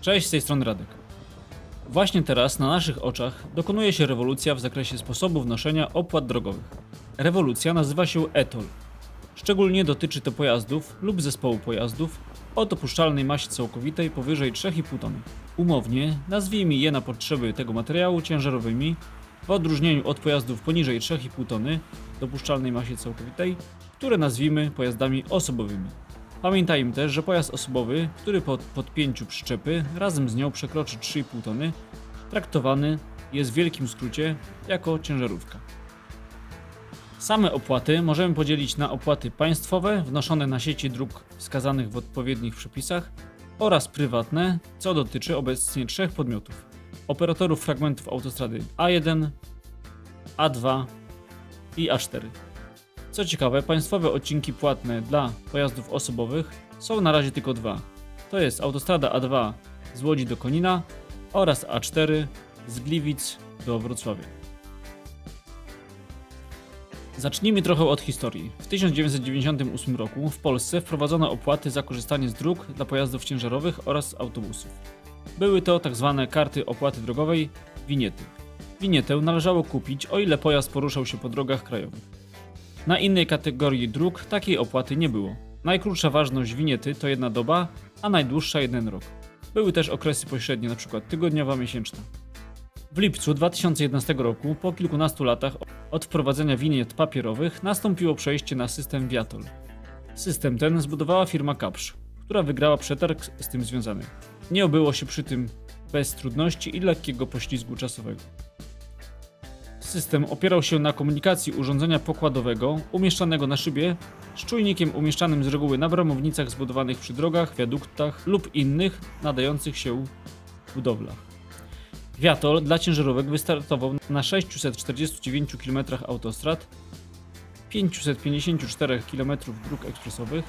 Cześć, z tej strony Radek. Właśnie teraz na naszych oczach dokonuje się rewolucja w zakresie sposobu wnoszenia opłat drogowych. Rewolucja nazywa się ETOL. Szczególnie dotyczy to pojazdów lub zespołu pojazdów o dopuszczalnej masie całkowitej powyżej 3,5 tony. Umownie nazwijmy je na potrzeby tego materiału ciężarowymi, w odróżnieniu od pojazdów poniżej 3,5 tony dopuszczalnej masie całkowitej, które nazwijmy pojazdami osobowymi. Pamiętajmy też, że pojazd osobowy, który po podpięciu przyczepy razem z nią przekroczy 3,5 tony, traktowany jest w wielkim skrócie jako ciężarówka. Same opłaty możemy podzielić na opłaty państwowe wnoszone na sieci dróg wskazanych w odpowiednich przepisach oraz prywatne, co dotyczy obecnie trzech podmiotów: operatorów fragmentów autostrady A1, A2 i A4. Co ciekawe, państwowe odcinki płatne dla pojazdów osobowych są na razie tylko dwa. To jest autostrada A2 z Łodzi do Konina oraz A4 z Gliwic do Wrocławia. Zacznijmy trochę od historii. W 1998 roku w Polsce wprowadzono opłaty za korzystanie z dróg dla pojazdów ciężarowych oraz autobusów. Były to tzw. Tak karty opłaty drogowej, winiety. Winietę należało kupić, o ile pojazd poruszał się po drogach krajowych. Na innej kategorii dróg takiej opłaty nie było. Najkrótsza ważność winiety to jedna doba, a najdłuższa jeden rok. Były też okresy pośrednie, np. tygodniowa, miesięczna. W lipcu 2011 roku, po kilkunastu latach od wprowadzenia winiet papierowych, nastąpiło przejście na system Viatol. System ten zbudowała firma Kapsz, która wygrała przetarg z tym związany. Nie obyło się przy tym bez trudności i lekkiego poślizgu czasowego. System opierał się na komunikacji urządzenia pokładowego umieszczanego na szybie z czujnikiem umieszczanym z reguły na bramownicach zbudowanych przy drogach, wiaduktach lub innych nadających się budowlach. Wiatol dla ciężarówek wystartował na 649 km autostrad, 554 km dróg ekspresowych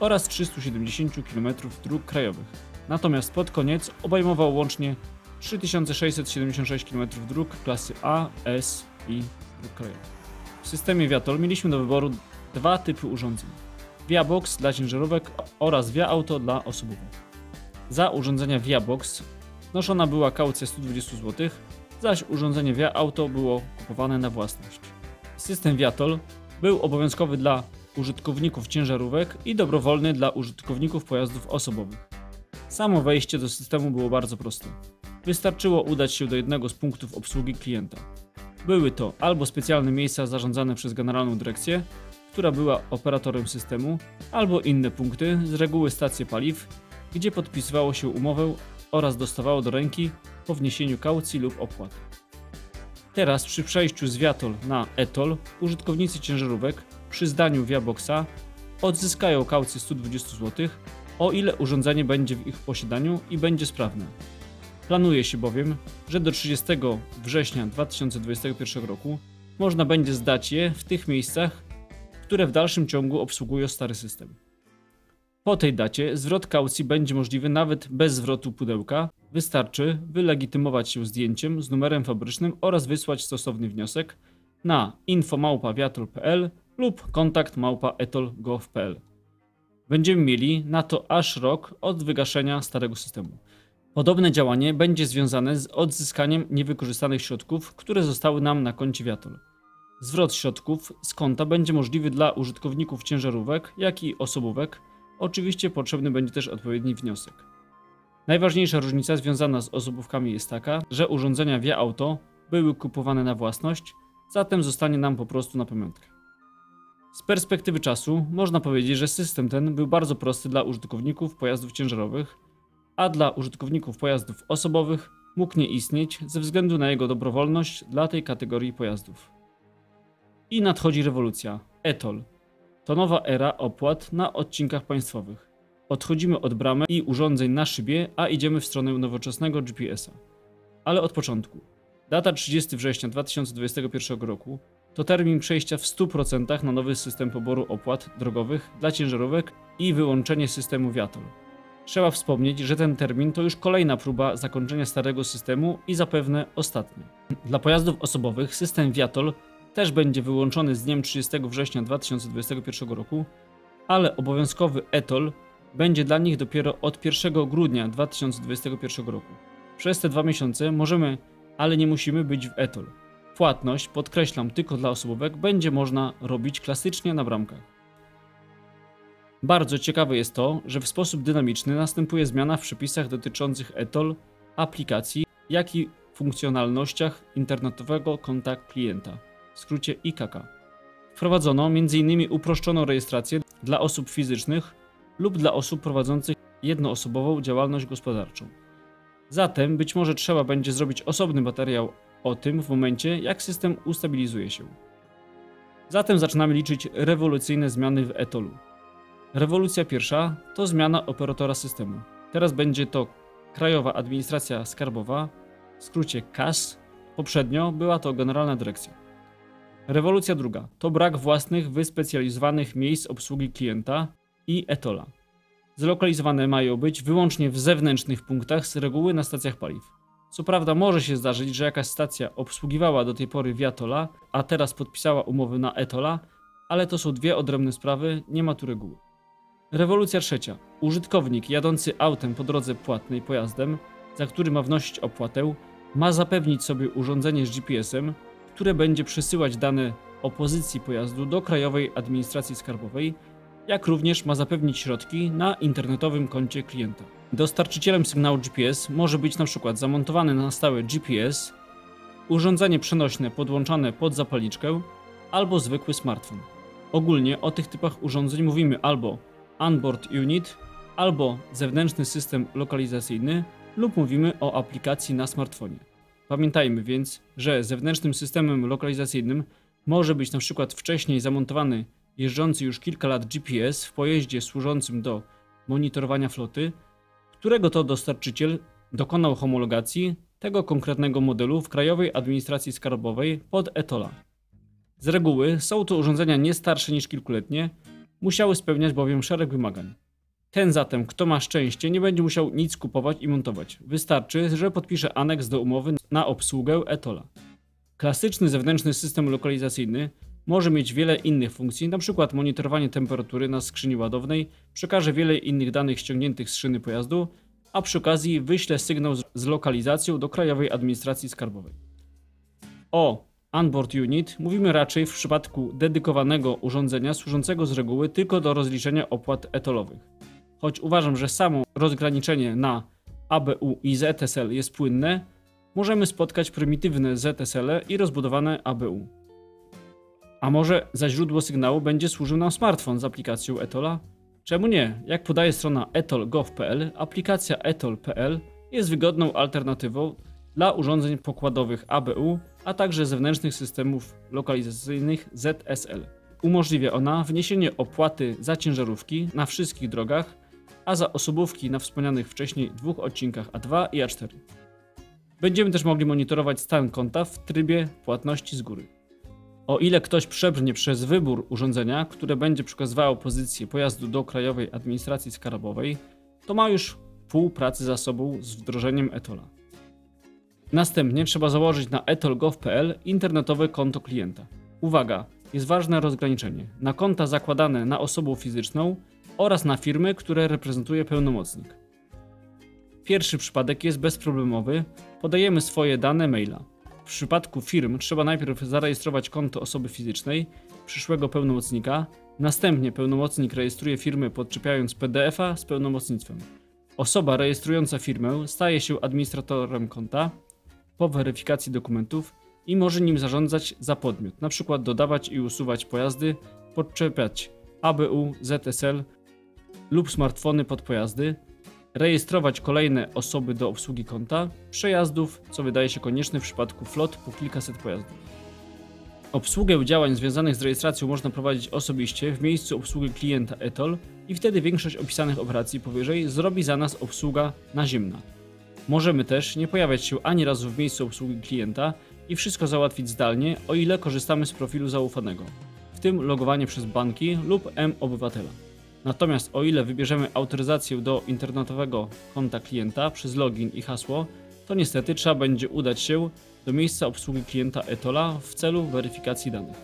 oraz 370 km dróg krajowych. Natomiast pod koniec obejmował łącznie 3676 km dróg klasy A, S i dróg krajowych. W systemie Viatol mieliśmy do wyboru dwa typy urządzeń. ViaBox dla ciężarówek oraz ViaAuto dla osobowych. Za urządzenia ViaBox noszona była kaucja 120 zł, zaś urządzenie ViaAuto było kupowane na własność. System Viatol był obowiązkowy dla użytkowników ciężarówek i dobrowolny dla użytkowników pojazdów osobowych. Samo wejście do systemu było bardzo proste. Wystarczyło udać się do jednego z punktów obsługi klienta. Były to albo specjalne miejsca zarządzane przez generalną dyrekcję, która była operatorem systemu, albo inne punkty, z reguły stacje paliw, gdzie podpisywało się umowę oraz dostawało do ręki po wniesieniu kaucji lub opłat. Teraz przy przejściu z Viatol na Etol użytkownicy ciężarówek przy zdaniu Viaboxa odzyskają kaucję 120 zł, o ile urządzenie będzie w ich posiadaniu i będzie sprawne. Planuje się bowiem, że do 30 września 2021 roku można będzie zdać je w tych miejscach, które w dalszym ciągu obsługują stary system. Po tej dacie zwrot kaucji będzie możliwy nawet bez zwrotu pudełka. Wystarczy wylegitymować się zdjęciem z numerem fabrycznym oraz wysłać stosowny wniosek na infomałpa.viatol.pl lub kontakt małpa.etol.gov.pl. Będziemy mieli na to aż rok od wygaszenia starego systemu. Podobne działanie będzie związane z odzyskaniem niewykorzystanych środków, które zostały nam na koncie Viatol. Zwrot środków z konta będzie możliwy dla użytkowników ciężarówek, jak i osobówek. Oczywiście potrzebny będzie też odpowiedni wniosek. Najważniejsza różnica związana z osobówkami jest taka, że urządzenia Via Auto były kupowane na własność, zatem zostanie nam po prostu na pamiątkę. Z perspektywy czasu można powiedzieć, że system ten był bardzo prosty dla użytkowników pojazdów ciężarowych, a dla użytkowników pojazdów osobowych mógł nie istnieć ze względu na jego dobrowolność dla tej kategorii pojazdów. I nadchodzi rewolucja ETOL. To nowa era opłat na odcinkach państwowych. Odchodzimy od bramy i urządzeń na szybie, a idziemy w stronę nowoczesnego GPS-a. Ale od początku. Data 30 września 2021 roku to termin przejścia w 100% na nowy system poboru opłat drogowych dla ciężarówek i wyłączenie systemu Viatol. Trzeba wspomnieć, że ten termin to już kolejna próba zakończenia starego systemu i zapewne ostatnia. Dla pojazdów osobowych system Viatol też będzie wyłączony z dniem 30 września 2021 roku, ale obowiązkowy ETOL będzie dla nich dopiero od 1 grudnia 2021 roku. Przez te dwa miesiące możemy, ale nie musimy być w etol. Płatność, podkreślam tylko dla osobówek, będzie można robić klasycznie na bramkach. Bardzo ciekawe jest to, że w sposób dynamiczny następuje zmiana w przepisach dotyczących etol, aplikacji, jak i funkcjonalnościach internetowego konta klienta, w skrócie IKK. Wprowadzono m.in. uproszczoną rejestrację dla osób fizycznych lub dla osób prowadzących jednoosobową działalność gospodarczą. Zatem być może trzeba będzie zrobić osobny materiał o tym w momencie, jak system ustabilizuje się. Zatem zaczynamy liczyć rewolucyjne zmiany w etolu. Rewolucja pierwsza to zmiana operatora systemu. Teraz będzie to Krajowa Administracja Skarbowa, w skrócie KAS. Poprzednio była to Generalna Dyrekcja. Rewolucja druga to brak własnych, wyspecjalizowanych miejsc obsługi klienta i etola. Zlokalizowane mają być wyłącznie w zewnętrznych punktach z reguły na stacjach paliw. Co prawda może się zdarzyć, że jakaś stacja obsługiwała do tej pory Viatola, a teraz podpisała umowy na Etola, ale to są dwie odrębne sprawy, nie ma tu reguły. Rewolucja trzecia. Użytkownik jadący autem po drodze płatnej pojazdem, za który ma wnosić opłatę, ma zapewnić sobie urządzenie z GPS-em, które będzie przesyłać dane o pozycji pojazdu do Krajowej Administracji Skarbowej, jak również ma zapewnić środki na internetowym koncie klienta. Dostarczycielem sygnału GPS może być np. zamontowany na stałe GPS, urządzenie przenośne podłączane pod zapalniczkę albo zwykły smartfon. Ogólnie o tych typach urządzeń mówimy albo onboard unit, albo zewnętrzny system lokalizacyjny lub mówimy o aplikacji na smartfonie. Pamiętajmy więc, że zewnętrznym systemem lokalizacyjnym może być np. wcześniej zamontowany jeżdżący już kilka lat GPS w pojeździe służącym do monitorowania floty, którego to dostarczyciel dokonał homologacji tego konkretnego modelu w Krajowej Administracji Skarbowej pod ETOLA. Z reguły są to urządzenia nie starsze niż kilkuletnie, musiały spełniać bowiem szereg wymagań. Ten zatem, kto ma szczęście, nie będzie musiał nic kupować i montować. Wystarczy, że podpisze aneks do umowy na obsługę ETOLA. Klasyczny zewnętrzny system lokalizacyjny może mieć wiele innych funkcji, np. monitorowanie temperatury na skrzyni ładownej, przekaże wiele innych danych ściągniętych z szyny pojazdu, a przy okazji wyśle sygnał z lokalizacją do Krajowej Administracji Skarbowej. O Onboard Unit mówimy raczej w przypadku dedykowanego urządzenia służącego z reguły tylko do rozliczenia opłat etolowych. Choć uważam, że samo rozgraniczenie na ABU i ZSL jest płynne, możemy spotkać prymitywne ZSL i rozbudowane ABU. A może za źródło sygnału będzie służył nam smartfon z aplikacją Etola? Czemu nie? Jak podaje strona etol.gov.pl, aplikacja etol.pl jest wygodną alternatywą dla urządzeń pokładowych ABU, a także zewnętrznych systemów lokalizacyjnych ZSL. Umożliwia ona wniesienie opłaty za ciężarówki na wszystkich drogach, a za osobówki na wspomnianych wcześniej dwóch odcinkach A2 i A4. Będziemy też mogli monitorować stan konta w trybie płatności z góry. O ile ktoś przebrnie przez wybór urządzenia, które będzie przekazywało pozycję pojazdu do Krajowej Administracji Skarbowej, to ma już pół pracy za sobą z wdrożeniem Etola. Następnie trzeba założyć na etol.gov.pl internetowe konto klienta. Uwaga, jest ważne rozgraniczenie na konta zakładane na osobę fizyczną oraz na firmy, które reprezentuje pełnomocnik. Pierwszy przypadek jest bezproblemowy, podajemy swoje dane maila. W przypadku firm trzeba najpierw zarejestrować konto osoby fizycznej, przyszłego pełnomocnika, następnie pełnomocnik rejestruje firmę podczepiając PDF-a z pełnomocnictwem. Osoba rejestrująca firmę staje się administratorem konta po weryfikacji dokumentów i może nim zarządzać za podmiot, np. dodawać i usuwać pojazdy, podczepiać ABU, ZSL lub smartfony pod pojazdy, rejestrować kolejne osoby do obsługi konta, przejazdów, co wydaje się konieczne w przypadku flot po kilkaset pojazdów. Obsługę działań związanych z rejestracją można prowadzić osobiście w miejscu obsługi klienta ETOL i wtedy większość opisanych operacji powyżej zrobi za nas obsługa naziemna. Możemy też nie pojawiać się ani razu w miejscu obsługi klienta i wszystko załatwić zdalnie, o ile korzystamy z profilu zaufanego, w tym logowanie przez banki lub M-Obywatela. Natomiast o ile wybierzemy autoryzację do internetowego konta klienta przez login i hasło, to niestety trzeba będzie udać się do miejsca obsługi klienta Etola w celu weryfikacji danych.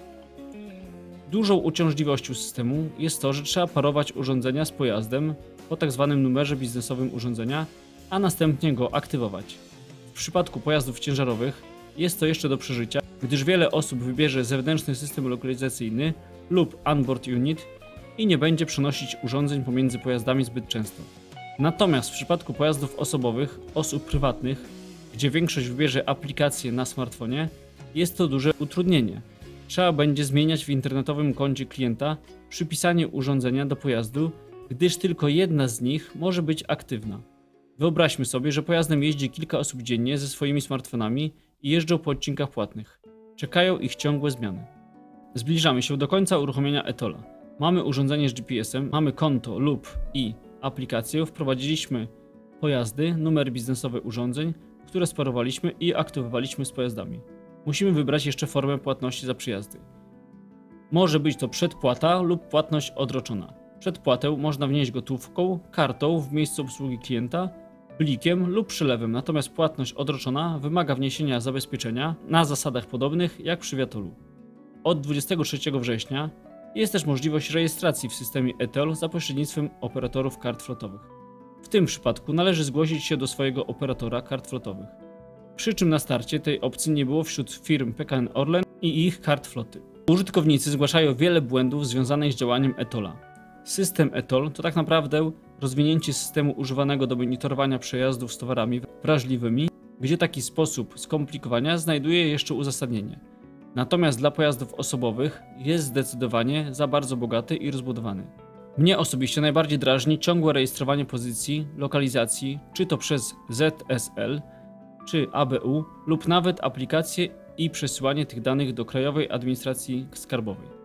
Dużą uciążliwością systemu jest to, że trzeba parować urządzenia z pojazdem, po tzw. numerze biznesowym urządzenia, a następnie go aktywować. W przypadku pojazdów ciężarowych jest to jeszcze do przeżycia, gdyż wiele osób wybierze zewnętrzny system lokalizacyjny lub onboard unit i nie będzie przenosić urządzeń pomiędzy pojazdami zbyt często. Natomiast w przypadku pojazdów osobowych, osób prywatnych, gdzie większość wybierze aplikację na smartfonie, jest to duże utrudnienie. Trzeba będzie zmieniać w internetowym koncie klienta przypisanie urządzenia do pojazdu, gdyż tylko jedna z nich może być aktywna. Wyobraźmy sobie, że pojazdem jeździ kilka osób dziennie ze swoimi smartfonami i jeżdżą po odcinkach płatnych. Czekają ich ciągłe zmiany. Zbliżamy się do końca uruchomienia Etola. Mamy urządzenie z GPS-em, mamy konto lub i aplikację, wprowadziliśmy pojazdy, numer biznesowy urządzeń, które sparowaliśmy i aktywowaliśmy z pojazdami. Musimy wybrać jeszcze formę płatności za przyjazdy. Może być to przedpłata lub płatność odroczona. Przedpłatę można wnieść gotówką, kartą w miejscu obsługi klienta, plikiem lub przelewem, natomiast płatność odroczona wymaga wniesienia zabezpieczenia na zasadach podobnych jak przy Wiatolu. Od 23 września jest też możliwość rejestracji w systemie ETOL za pośrednictwem operatorów kart flotowych. W tym przypadku należy zgłosić się do swojego operatora kart flotowych. Przy czym na starcie tej opcji nie było wśród firm PKN Orlen i ich kart floty. Użytkownicy zgłaszają wiele błędów związanych z działaniem ETOLa. System ETOL to tak naprawdę rozwinięcie systemu używanego do monitorowania przejazdów z towarami wrażliwymi, gdzie taki sposób skomplikowania znajduje jeszcze uzasadnienie. Natomiast dla pojazdów osobowych jest zdecydowanie za bardzo bogaty i rozbudowany. Mnie osobiście najbardziej drażni ciągłe rejestrowanie pozycji, lokalizacji, czy to przez ZSL, czy ABU, lub nawet aplikacje i przesyłanie tych danych do Krajowej Administracji Skarbowej.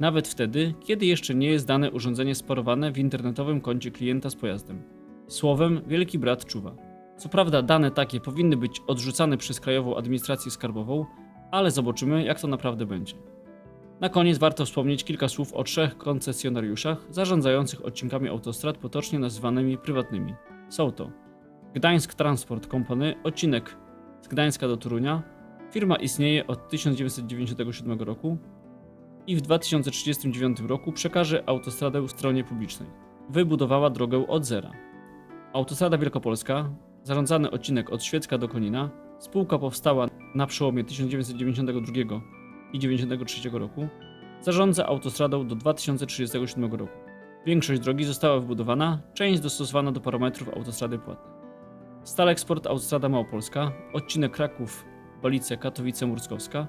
Nawet wtedy, kiedy jeszcze nie jest dane urządzenie sparowane w internetowym koncie klienta z pojazdem. Słowem, wielki brat czuwa. Co prawda, dane takie powinny być odrzucane przez Krajową Administrację Skarbową, ale zobaczymy, jak to naprawdę będzie. Na koniec warto wspomnieć kilka słów o trzech koncesjonariuszach zarządzających odcinkami autostrad potocznie nazywanymi prywatnymi. Są to Gdańsk Transport Company, odcinek z Gdańska do Torunia. Firma istnieje od 1997 roku i w 2039 roku przekaże autostradę stronie publicznej. Wybudowała drogę od zera. Autostrada Wielkopolska, zarządzany odcinek od Świecka do Konina, spółka powstała na przełomie 1992 i 1993 roku, zarządza autostradą do 2037 roku. Większość drogi została wybudowana, część dostosowana do parametrów autostrady płatnej. Staleksport Autostrada Małopolska, odcinek Kraków, Police, Katowice, Murskowska,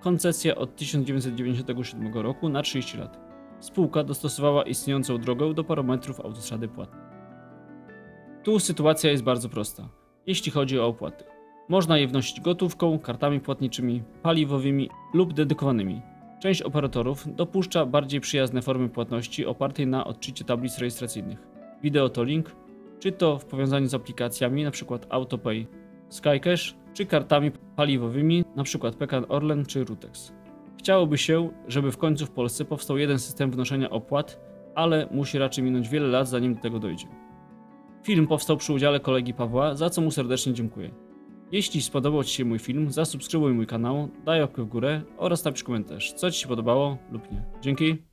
koncesja od 1997 roku na 30 lat. Spółka dostosowała istniejącą drogę do parametrów autostrady płatnej. Tu sytuacja jest bardzo prosta, jeśli chodzi o opłaty. Można je wnosić gotówką, kartami płatniczymi, paliwowymi lub dedykowanymi. Część operatorów dopuszcza bardziej przyjazne formy płatności opartej na odczycie tablic rejestracyjnych. Wideo to link, czy to w powiązaniu z aplikacjami np. AutoPay, SkyCash, czy kartami paliwowymi np. PKN Orlen czy Rutex. Chciałoby się, żeby w końcu w Polsce powstał jeden system wnoszenia opłat, ale musi raczej minąć wiele lat zanim do tego dojdzie. Film powstał przy udziale kolegi Pawła, za co mu serdecznie dziękuję. Jeśli spodobał Ci się mój film, zasubskrybuj mój kanał, daj łapkę w górę oraz napisz komentarz, co Ci się podobało lub nie. Dzięki.